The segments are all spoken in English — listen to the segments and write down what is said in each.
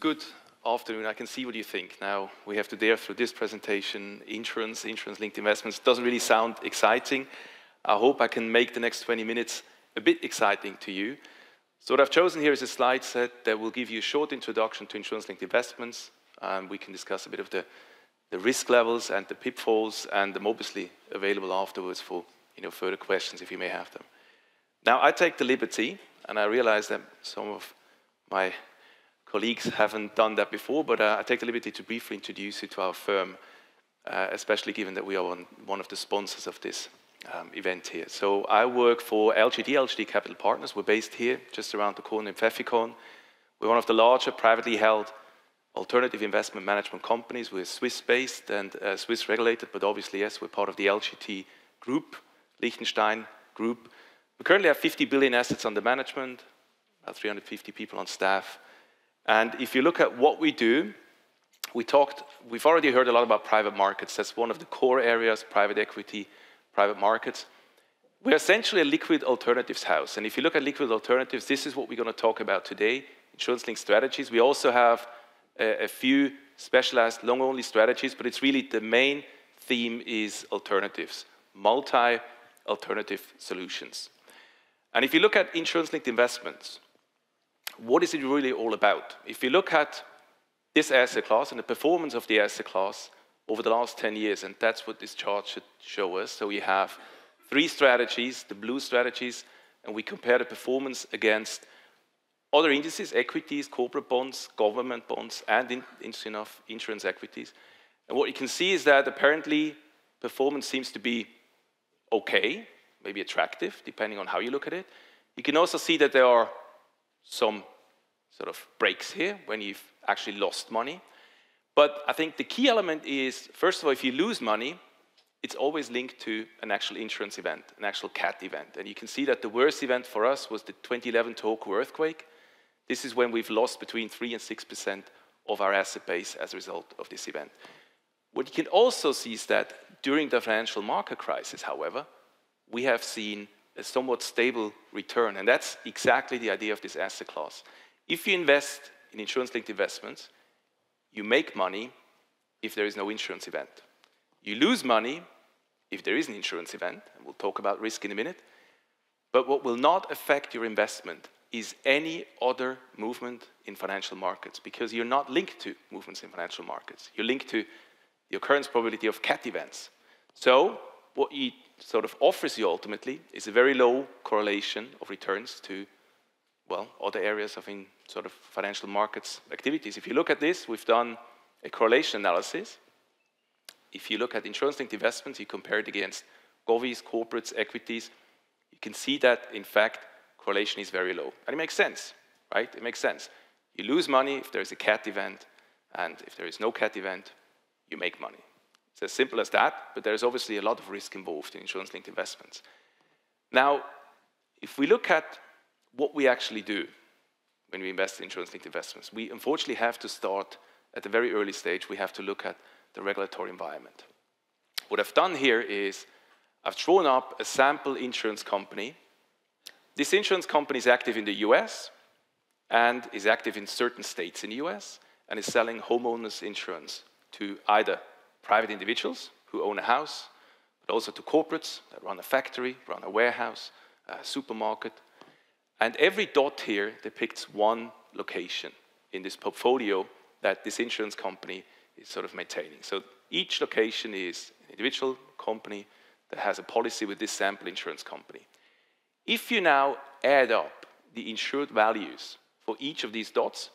good afternoon. I can see what you think. Now, we have to dare through this presentation, insurance, insurance-linked investments. Doesn't really sound exciting. I hope I can make the next 20 minutes a bit exciting to you. So what I've chosen here is a slide set that will give you a short introduction to insurance-linked investments. Um, we can discuss a bit of the, the risk levels and the pitfalls, and I'm obviously available afterwards for you know, further questions if you may have them. Now, I take the liberty, and I realize that some of my colleagues haven't done that before, but uh, I take the liberty to briefly introduce you to our firm, uh, especially given that we are one, one of the sponsors of this um, event here. So I work for LGT, LGT Capital Partners. We're based here, just around the corner in Pfäffikon. We're one of the larger privately held alternative investment management companies. We're Swiss-based and uh, Swiss-regulated, but obviously, yes, we're part of the LGT group, Liechtenstein group. We currently have 50 billion assets under management, about 350 people on staff. And if you look at what we do, we talked, we've already heard a lot about private markets. That's one of the core areas, private equity, private markets. We're essentially a liquid alternatives house. And if you look at liquid alternatives, this is what we're going to talk about today, insurance-linked strategies. We also have a, a few specialized long-only strategies, but it's really the main theme is alternatives, multi-alternative solutions. And if you look at insurance-linked investments, what is it really all about? If you look at this asset class and the performance of the asset class over the last 10 years, and that's what this chart should show us. So we have three strategies, the blue strategies, and we compare the performance against other indices, equities, corporate bonds, government bonds, and in, interesting enough, insurance equities. And what you can see is that apparently performance seems to be okay, maybe attractive, depending on how you look at it. You can also see that there are some sort of breaks here when you've actually lost money. But I think the key element is, first of all, if you lose money, it's always linked to an actual insurance event, an actual CAT event. And you can see that the worst event for us was the 2011 Tohoku earthquake. This is when we've lost between 3 and 6% of our asset base as a result of this event. What you can also see is that during the financial market crisis, however, we have seen a somewhat stable return, and that's exactly the idea of this asset class. If you invest in insurance-linked investments, you make money if there is no insurance event. You lose money if there is an insurance event, and we'll talk about risk in a minute. But what will not affect your investment is any other movement in financial markets because you're not linked to movements in financial markets. You're linked to the occurrence probability of CAT events. So what it sort of offers you ultimately is a very low correlation of returns to, well, other areas of in sort of financial markets activities. If you look at this, we've done a correlation analysis. If you look at insurance-linked investments, you compare it against govies, corporates, equities, you can see that, in fact, correlation is very low. And it makes sense, right? It makes sense. You lose money if there's a CAT event, and if there is no CAT event, you make money. It's as simple as that, but there's obviously a lot of risk involved in insurance-linked investments. Now, if we look at what we actually do when we invest in insurance-linked investments, we unfortunately have to start at a very early stage. We have to look at the regulatory environment. What I've done here is I've drawn up a sample insurance company. This insurance company is active in the US and is active in certain states in the US and is selling homeowners insurance to either private individuals who own a house, but also to corporates that run a factory, run a warehouse, a supermarket. And every dot here depicts one location in this portfolio that this insurance company is sort of maintaining. So each location is an individual company that has a policy with this sample insurance company. If you now add up the insured values for each of these dots,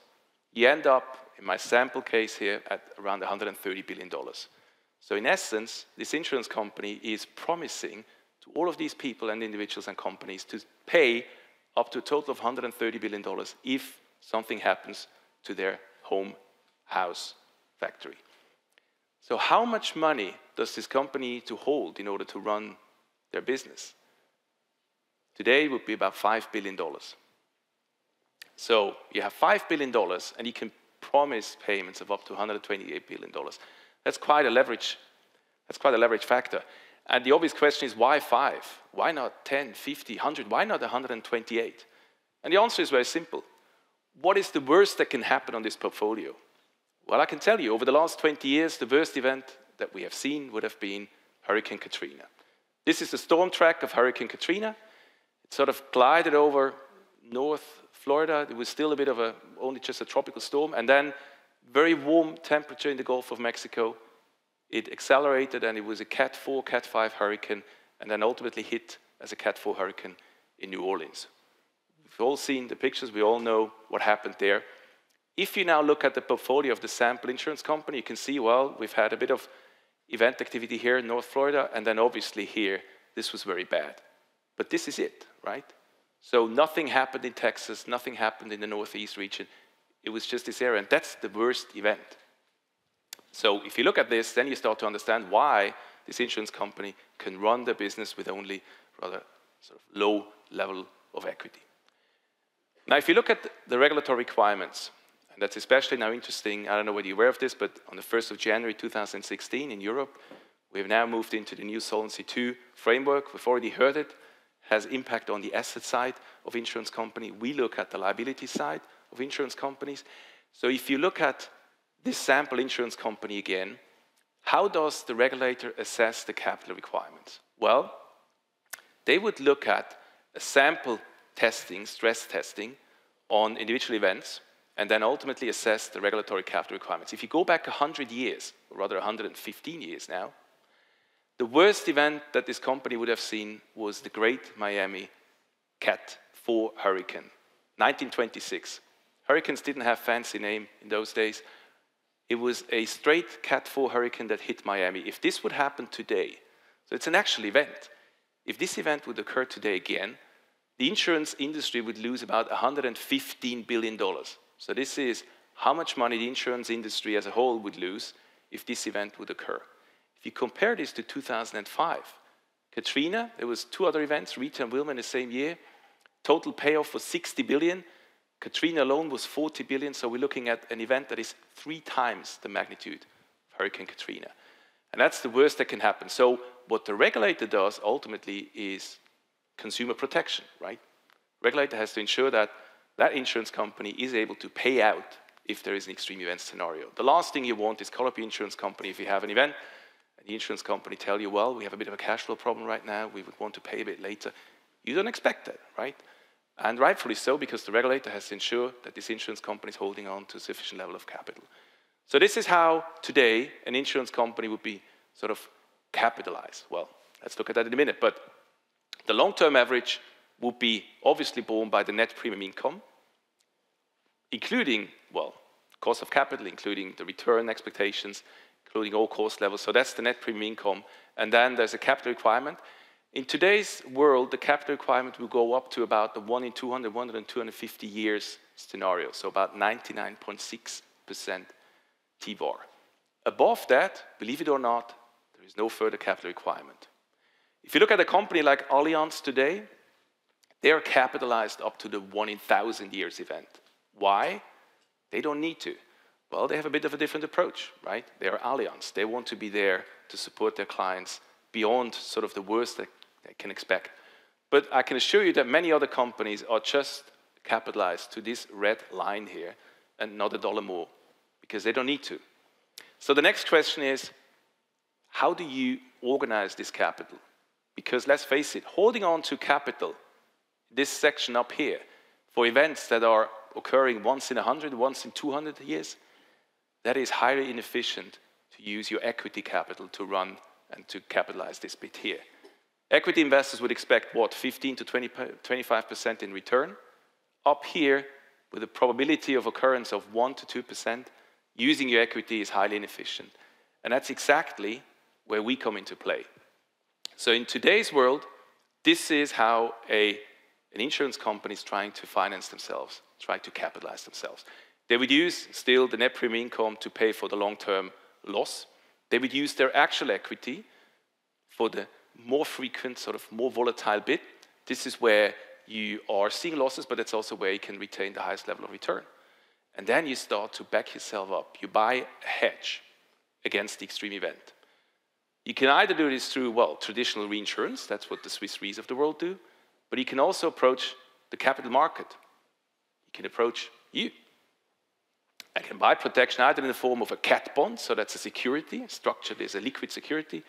you end up, in my sample case here, at around $130 billion. So in essence, this insurance company is promising to all of these people and individuals and companies to pay up to a total of $130 billion if something happens to their home, house, factory. So how much money does this company need to hold in order to run their business? Today it would be about $5 billion. So you have $5 billion and you can promise payments of up to $128 billion. That's quite a leverage, that's quite a leverage factor. And the obvious question is why five? Why not 10, 50, 100? Why not 128? And the answer is very simple. what is the worst that can happen on this portfolio? Well, I can tell you, over the last 20 years, the worst event that we have seen would have been Hurricane Katrina. This is the storm track of Hurricane Katrina. It sort of glided over North Florida. It was still a bit of a, only just a tropical storm. And then very warm temperature in the Gulf of Mexico. It accelerated and it was a Cat 4, Cat 5 hurricane, and then ultimately hit as a Cat 4 hurricane in New Orleans. We've all seen the pictures, we all know what happened there. If you now look at the portfolio of the sample insurance company, you can see, well, we've had a bit of event activity here in North Florida, and then obviously here, this was very bad. But this is it, right? So nothing happened in Texas, nothing happened in the Northeast region. It was just this area, and that's the worst event. So if you look at this, then you start to understand why this insurance company can run their business with only rather sort of low level of equity. Now, if you look at the regulatory requirements, and that's especially now interesting, I don't know whether you're aware of this, but on the 1st of January 2016 in Europe, we have now moved into the new Solvency II framework. We've already heard it has impact on the asset side of insurance company. We look at the liability side of insurance companies. So if you look at this sample insurance company again, how does the regulator assess the capital requirements? Well, they would look at a sample testing, stress testing on individual events, and then ultimately assess the regulatory capital requirements. If you go back 100 years, or rather 115 years now, the worst event that this company would have seen was the Great Miami Cat 4 hurricane, 1926. Hurricanes didn't have fancy name in those days. It was a straight Cat 4 hurricane that hit Miami. If this would happen today, so it's an actual event. If this event would occur today again, the insurance industry would lose about $115 billion. So this is how much money the insurance industry as a whole would lose if this event would occur. If you compare this to 2005, Katrina, there was two other events, Rita and Wilma in the same year. Total payoff was 60 billion. Katrina alone was 40 billion, so we're looking at an event that is three times the magnitude of Hurricane Katrina. And that's the worst that can happen. So what the regulator does ultimately is consumer protection, right? Regulator has to ensure that that insurance company is able to pay out if there is an extreme event scenario. The last thing you want is call up your insurance company if you have an event, and the insurance company tell you, well, we have a bit of a cash flow problem right now, we would want to pay a bit later. You don't expect that, right? And rightfully so, because the regulator has to ensure that this insurance company is holding on to a sufficient level of capital. So this is how today an insurance company would be sort of capitalized. Well, let's look at that in a minute. But the long-term average would be obviously borne by the net premium income, including, well, cost of capital, including the return expectations, including all cost levels. So that's the net premium income. And then there's a capital requirement. In today's world, the capital requirement will go up to about the 1 in 200, 1 in 250 years scenario, so about 99.6% T-VAR. Above that, believe it or not, there is no further capital requirement. If you look at a company like Allianz today, they are capitalized up to the 1 in 1,000 years event. Why? They don't need to. Well, they have a bit of a different approach, right? They are Allianz. They want to be there to support their clients beyond sort of the worst that can expect. But I can assure you that many other companies are just capitalized to this red line here and not a dollar more because they don't need to. So the next question is, how do you organize this capital? Because let's face it, holding on to capital, this section up here, for events that are occurring once in 100, once in 200 years, that is highly inefficient to use your equity capital to run and to capitalize this bit here. Equity investors would expect what, 15 to 20, 25% in return. Up here, with a probability of occurrence of 1 to 2%, using your equity is highly inefficient. And that's exactly where we come into play. So in today's world, this is how a, an insurance company is trying to finance themselves, try to capitalize themselves. They would use still the net premium income to pay for the long-term loss. They would use their actual equity for the more frequent, sort of more volatile bit. This is where you are seeing losses, but it's also where you can retain the highest level of return. And then you start to back yourself up. You buy a hedge against the extreme event. You can either do this through, well, traditional reinsurance, that's what the Swiss Re's of the world do, but you can also approach the capital market. You can approach you. I can buy protection either in the form of a cat bond, so that's a security, structured as a liquid security,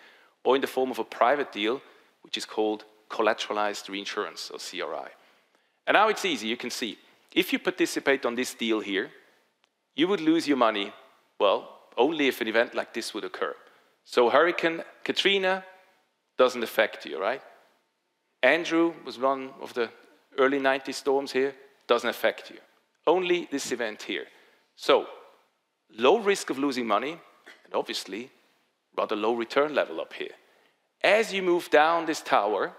or in the form of a private deal, which is called collateralized reinsurance, or CRI. And now it's easy, you can see. If you participate on this deal here, you would lose your money, well, only if an event like this would occur. So Hurricane Katrina doesn't affect you, right? Andrew was one of the early 90 storms here, doesn't affect you. Only this event here. So, low risk of losing money, and obviously, rather low return level up here. As you move down this tower,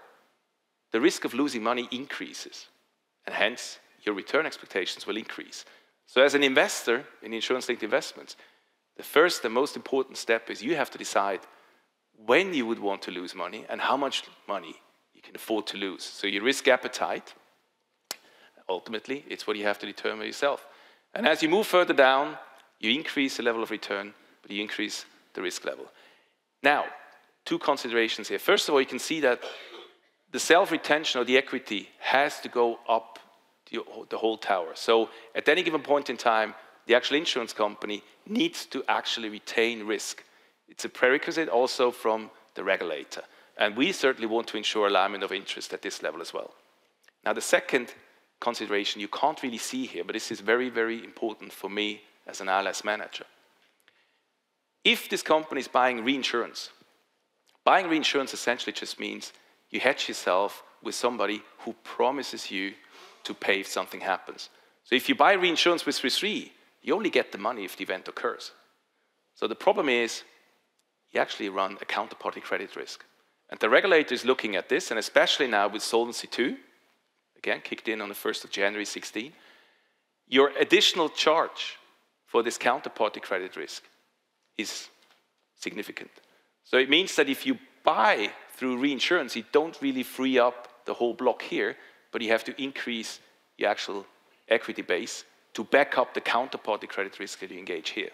the risk of losing money increases, and hence your return expectations will increase. So, as an investor in insurance linked investments, the first and most important step is you have to decide when you would want to lose money and how much money you can afford to lose. So, your risk appetite, ultimately, it's what you have to determine yourself. And as you move further down, you increase the level of return, but you increase the risk level. Now, two considerations here. First of all, you can see that the self-retention or the equity has to go up the whole tower. So at any given point in time, the actual insurance company needs to actually retain risk. It's a prerequisite also from the regulator. And we certainly want to ensure alignment of interest at this level as well. Now, the second consideration you can't really see here, but this is very, very important for me as an ILS manager. If this company is buying reinsurance, buying reinsurance essentially just means you hedge yourself with somebody who promises you to pay if something happens. So if you buy reinsurance with Swiss Re, you only get the money if the event occurs. So the problem is you actually run a counterparty credit risk. And the regulator is looking at this, and especially now with Solvency II, again, kicked in on the 1st of January 16, your additional charge for this counterparty credit risk is significant. So it means that if you buy through reinsurance, you don't really free up the whole block here, but you have to increase your actual equity base to back up the counterparty credit risk that you engage here.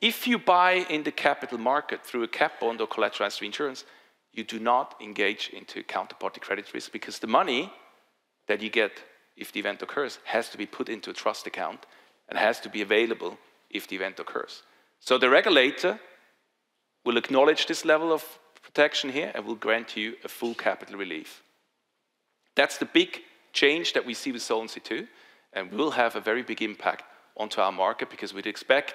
If you buy in the capital market through a cat bond or collateralized reinsurance, you do not engage into counterparty credit risk because the money that you get if the event occurs has to be put into a trust account and has to be available if the event occurs. So the regulator will acknowledge this level of protection here and will grant you a full capital relief. That's the big change that we see with Solvency II and will have a very big impact onto our market because we'd expect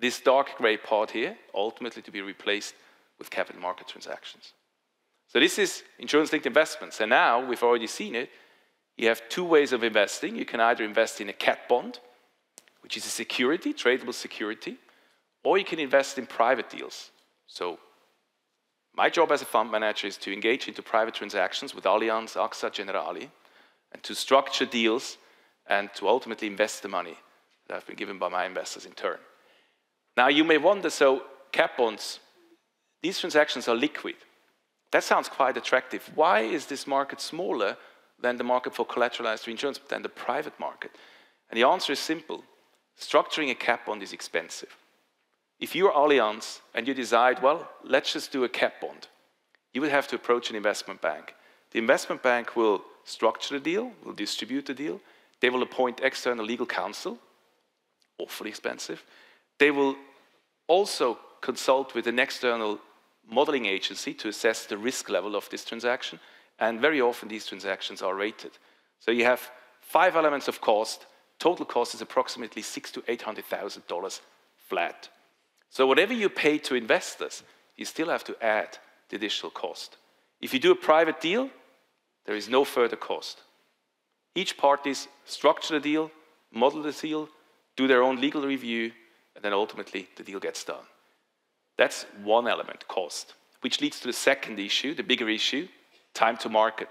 this dark gray part here ultimately to be replaced with capital market transactions. So this is insurance-linked investments. And now, we've already seen it, you have two ways of investing. You can either invest in a cat bond, which is a security, tradable security, or you can invest in private deals. So my job as a fund manager is to engage into private transactions with Allianz, AXA, Generali, and to structure deals and to ultimately invest the money that I've been given by my investors in turn. Now you may wonder, so cat bonds, these transactions are liquid. That sounds quite attractive. Why is this market smaller than the market for collateralized reinsurance, than the private market? And the answer is simple. Structuring a cat bond is expensive. If you're Allianz and you decide, well, let's just do a cat bond, you would have to approach an investment bank. The investment bank will structure the deal, will distribute the deal. They will appoint external legal counsel, awfully expensive. They will also consult with an external modeling agency to assess the risk level of this transaction. And very often these transactions are rated. So you have five elements of cost. Total cost is approximately six to eight hundred thousand dollars flat. So whatever you pay to investors, you still have to add the additional cost. If you do a private deal, there is no further cost. Each parties structure the deal, model the deal, do their own legal review, and then ultimately the deal gets done. That's one element, cost, which leads to the second issue, the bigger issue, time to market.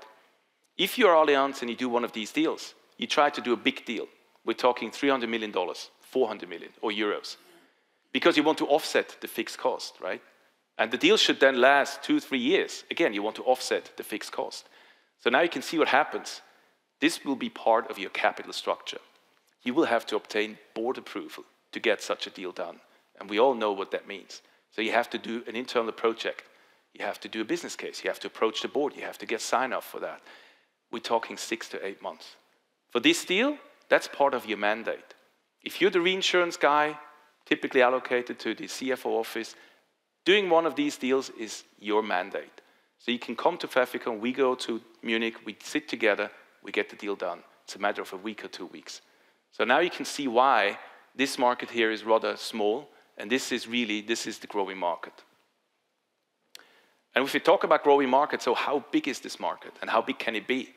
If you're Allianz and you do one of these deals, you try to do a big deal. We're talking $300 million, 400 million, or euros, because you want to offset the fixed cost, right? And the deal should then last two, three years. Again, you want to offset the fixed cost. So now you can see what happens. This will be part of your capital structure. You will have to obtain board approval to get such a deal done. And we all know what that means. So you have to do an internal project. You have to do a business case. You have to approach the board. You have to get sign off for that. We're talking six to eight months. For this deal, that's part of your mandate. If you're the reinsurance guy, typically allocated to the CFO office, doing one of these deals is your mandate. So you can come to Pfäffikon, we go to Munich, we sit together, we get the deal done. It's a matter of a week or two weeks. So now you can see why this market here is rather small, and this is really, this is the growing market. And if we talk about growing market, so how big is this market and how big can it be?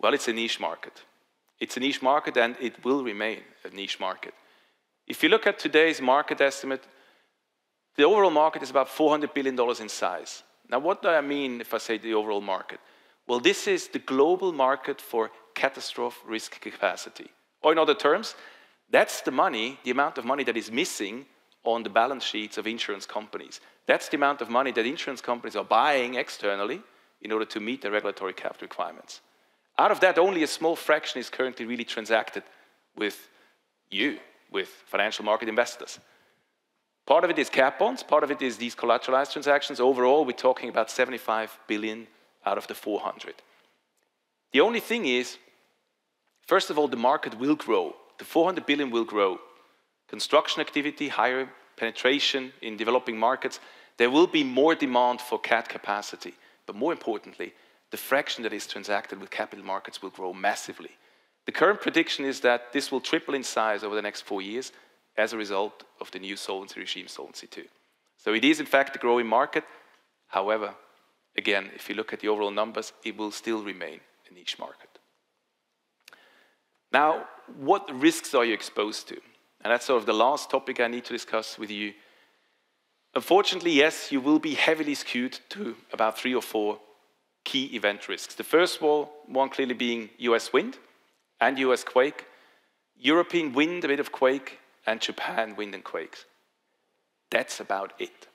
Well, it's a niche market. It's a niche market and it will remain a niche market. If you look at today's market estimate, the overall market is about $400 billion in size. Now, what do I mean if I say the overall market? Well, this is the global market for catastrophe risk capacity. Or in other terms, that's the money, the amount of money that is missing on the balance sheets of insurance companies. That's the amount of money that insurance companies are buying externally in order to meet their regulatory capital requirements. Out of that, only a small fraction is currently really transacted with you, with financial market investors. Part of it is cat bonds, part of it is these collateralized transactions. Overall, we're talking about 75 billion out of the 400. The only thing is, first of all, the market will grow. The 400 billion will grow. Construction activity, higher penetration in developing markets, there will be more demand for cat capacity. But more importantly, the fraction that is transacted with capital markets will grow massively. The current prediction is that this will triple in size over the next four years as a result of the new solvency regime, Solvency II. So it is, in fact, a growing market. However, again, if you look at the overall numbers, it will still remain a niche market. Now, what risks are you exposed to? And that's sort of the last topic I need to discuss with you. Unfortunately, yes, you will be heavily skewed to about three or four key event risks. The first one clearly being US wind and US quake, European wind, a bit of quake, and Japan wind and quakes. That's about it.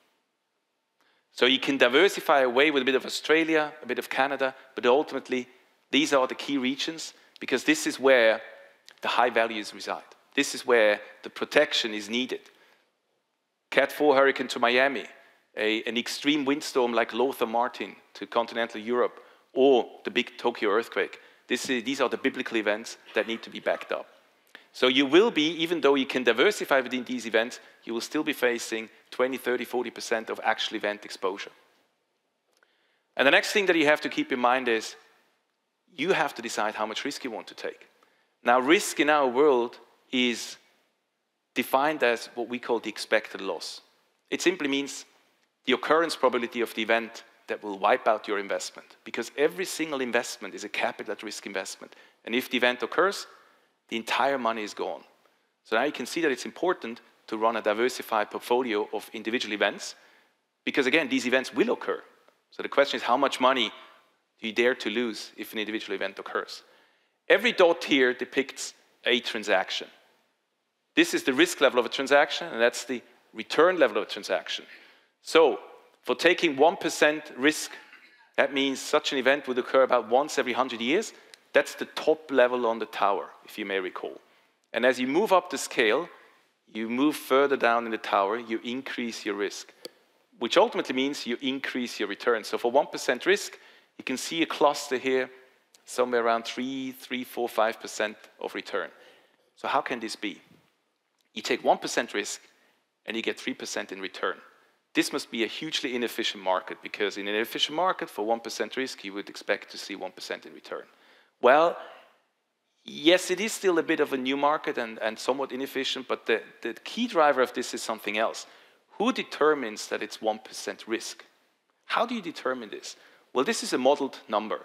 So you can diversify away with a bit of Australia, a bit of Canada, but ultimately, these are the key regions because this is where the high values reside. This is where the protection is needed. Cat 4 hurricane to Miami, a, an extreme windstorm like Lothar Martin to continental Europe, or the big Tokyo earthquake. Is, these are the biblical events that need to be backed up. So you will be, even though you can diversify within these events, you will still be facing 20, 30, 40% of actual event exposure. And the next thing that you have to keep in mind is you have to decide how much risk you want to take. Now, risk in our world is defined as what we call the expected loss. It simply means the occurrence probability of the event that will wipe out your investment, because every single investment is a capital at risk investment. And if the event occurs, the entire money is gone. So now you can see that it's important to run a diversified portfolio of individual events, because again, these events will occur. So the question is, how much money do you dare to lose if an individual event occurs? Every dot here depicts a transaction. This is the risk level of a transaction, and that's the return level of a transaction. So, for taking 1% risk, that means such an event would occur about once every 100 years. That's the top level on the tower, if you may recall. And as you move up the scale, you move further down in the tower, you increase your risk, which ultimately means you increase your return. So for 1% risk, you can see a cluster here, somewhere around 3, 3, 4, 5% of return. So how can this be? You take 1% risk and you get 3% in return. This must be a hugely inefficient market because in an efficient market for 1% risk, you would expect to see 1% in return. Well, yes, it is still a bit of a new market and, and somewhat inefficient, but the, the key driver of this is something else. Who determines that it's 1% risk? How do you determine this? Well, this is a modeled number.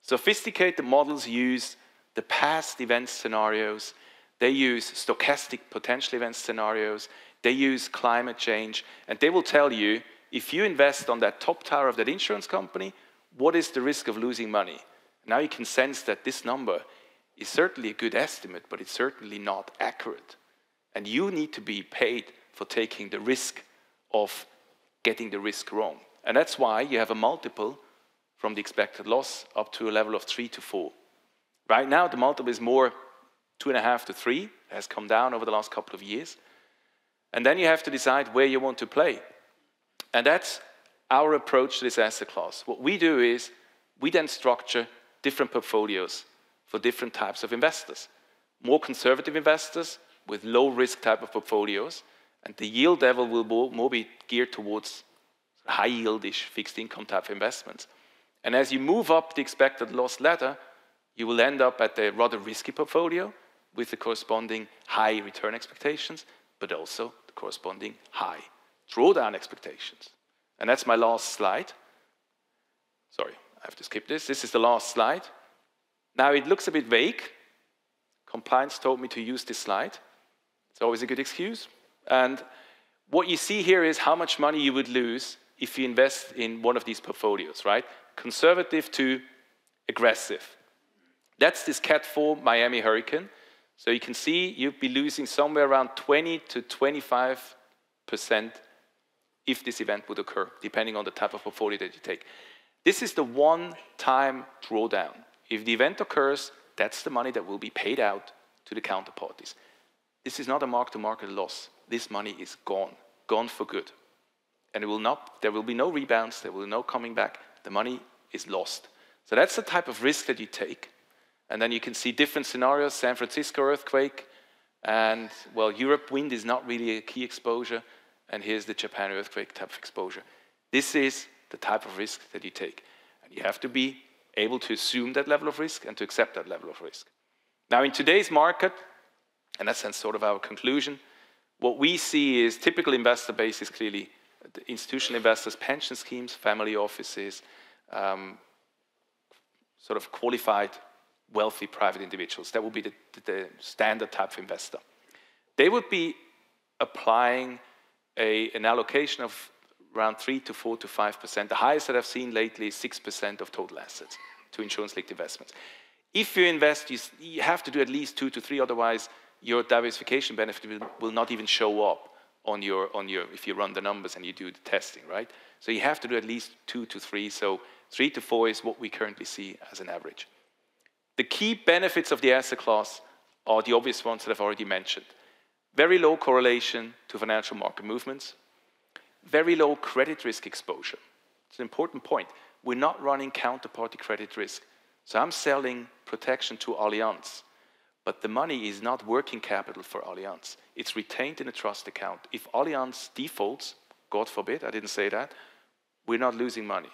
Sophisticated models use the past event scenarios, they use stochastic potential event scenarios, they use climate change, and they will tell you if you invest on that top tower of that insurance company, what is the risk of losing money? Now you can sense that this number is certainly a good estimate, but it's certainly not accurate. And you need to be paid for taking the risk of getting the risk wrong. And that's why you have a multiple from the expected loss up to a level of three to four. Right now, the multiple is more two and a half to three, it has come down over the last couple of years. And then you have to decide where you want to play. And that's our approach to this asset class. What we do is we then structure different portfolios for different types of investors. more conservative investors with low risk type of portfolios, and the yield level will more be geared towards high yieldish fixed income type investments. And as you move up the expected loss ladder, you will end up at a rather risky portfolio with the corresponding high return expectations, but also corresponding high drawdown expectations. And that's my last slide. Sorry, I have to skip this. This is the last slide. Now it looks a bit vague. Compliance told me to use this slide. It's always a good excuse. And what you see here is how much money you would lose if you invest in one of these portfolios, right? Conservative to aggressive. That's this Cat 4 Miami hurricane. So you can see you'd be losing somewhere around 20 to 25 percent if this event would occur, depending on the type of portfolio that you take. This is the one-time drawdown. If the event occurs, that's the money that will be paid out to the counterparties. This is not a mark-to-market loss. This money is gone, gone for good. And it will not, there will be no rebounds, there will be no coming back. The money is lost. So that's the type of risk that you take. And then you can see different scenarios, San Francisco earthquake, and well, Europe wind is not really a key exposure, and here's the Japan earthquake type of exposure. This is the type of risk that you take. And you have to be able to assume that level of risk and to accept that level of risk. Now, in today's market, and that's sort of our conclusion, what we see is typical investor base is clearly institutional investors, pension schemes, family offices, um, sort of qualified wealthy private individuals. That would be the, the standard type of investor. They would be applying a, an allocation of around 3 to 4 to 5%. The highest that I've seen lately is 6% of total assets to insurance-linked investments. If you invest, you, you, have to do at least 2 to 3, otherwise your diversification benefit will, not even show up on your, on your, if you run the numbers and you do the testing, right? So you have to do at least 2 to 3, so 3 to 4 is what we currently see as an average. The key benefits of the asset class are the obvious ones that I've already mentioned. Very low correlation to financial market movements, very low credit risk exposure. It's an important point. We're not running counterparty credit risk. So I'm selling protection to Allianz, but the money is not working capital for Allianz. It's retained in a trust account. If Allianz defaults, God forbid, I didn't say that, we're not losing money.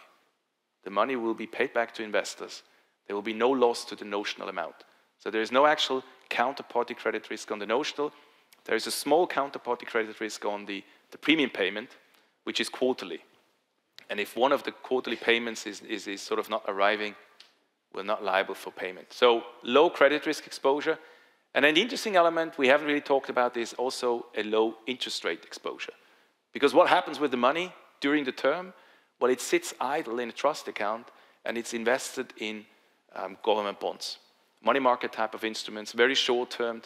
The money will be paid back to investors there will be no loss to the notional amount. So there is no actual counterparty credit risk on the notional. There is a small counterparty credit risk on the, the premium payment, which is quarterly. And if one of the quarterly payments is, is, is sort of not arriving, we're not liable for payment. So low credit risk exposure. And an interesting element we haven't really talked about is also a low interest rate exposure. Because what happens with the money during the term? Well, it sits idle in a trust account and it's invested in um, government bonds, money market type of instruments, very short-term.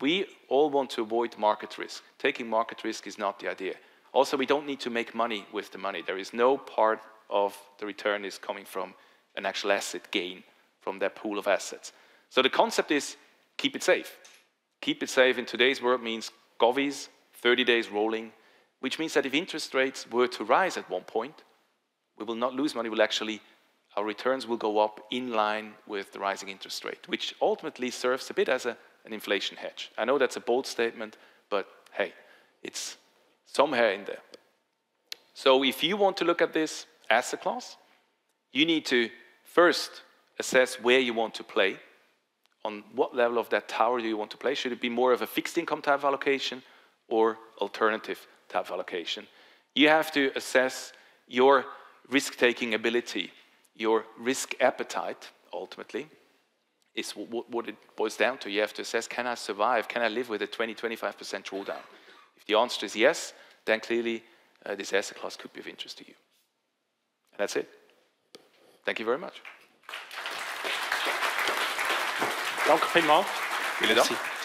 We all want to avoid market risk. Taking market risk is not the idea. Also, we don't need to make money with the money. There is no part of the return is coming from an actual asset gain from that pool of assets. So the concept is keep it safe. Keep it safe in today's world means govies, 30 days rolling, which means that if interest rates were to rise at one point, we will not lose money, we'll actually our returns will go up in line with the rising interest rate, which ultimately serves a bit as a, an inflation hedge. I know that's a bold statement, but hey, it's somewhere in there. So if you want to look at this asset class, you need to first assess where you want to play, on what level of that tower do you want to play. Should it be more of a fixed income type allocation or alternative type allocation? You have to assess your risk-taking ability your risk appetite, ultimately, is what it boils down to. You have to assess, can I survive? Can I live with a 20, 25% drawdown? If the answer is yes, then clearly uh, this asset class could be of interest to you. And that's it. Thank you very much. Dank u Vielen Dank.